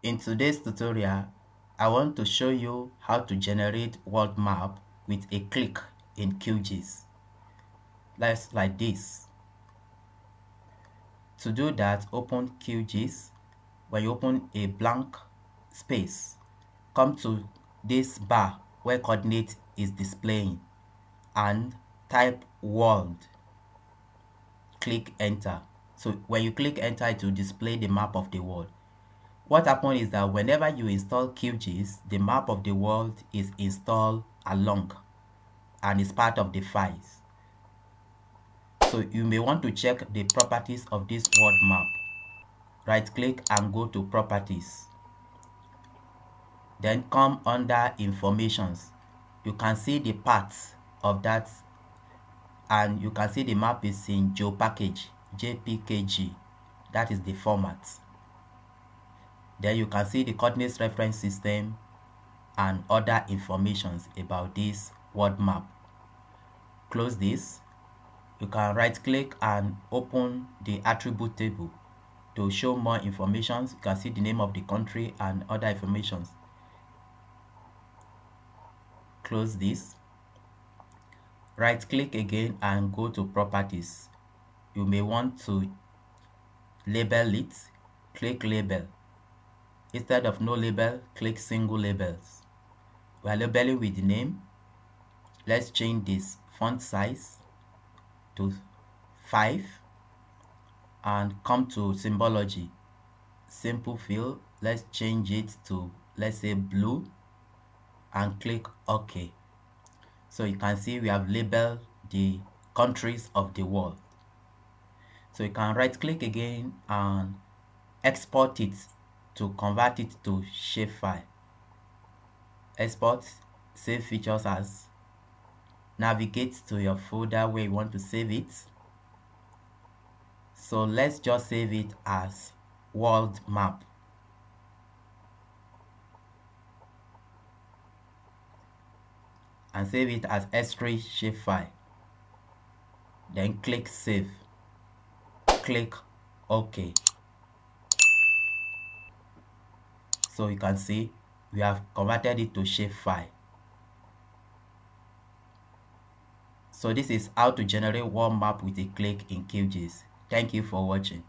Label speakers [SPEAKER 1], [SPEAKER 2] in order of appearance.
[SPEAKER 1] In today's tutorial, I want to show you how to generate world map with a click in QGIS. Let's like this. To do that, open QGIS. When you open a blank space, come to this bar where coordinate is displaying and type world. Click enter. So when you click enter, it will display the map of the world. What happens is that whenever you install QGIS, the map of the world is installed along and is part of the files. So you may want to check the properties of this world map. Right click and go to properties. Then come under informations. You can see the parts of that and you can see the map is in GeoPackage, JPKG. That is the format. Then you can see the coordinates reference system and other informations about this world map. Close this. You can right click and open the attribute table to show more information. You can see the name of the country and other informations. Close this. Right click again and go to properties. You may want to label it. Click label Instead of no label, click single labels. We are labeling with the name. Let's change this font size to 5 and come to symbology. Simple fill, let's change it to let's say blue and click OK. So you can see we have labeled the countries of the world. So you can right click again and export it to convert it to shapefile. Export, save features as, navigate to your folder where you want to save it. So let's just save it as world map. And save it as ESRI shapefile. Then click save. Click OK. So you can see we have converted it to shapefile so this is how to generate world map with a click in QGIS thank you for watching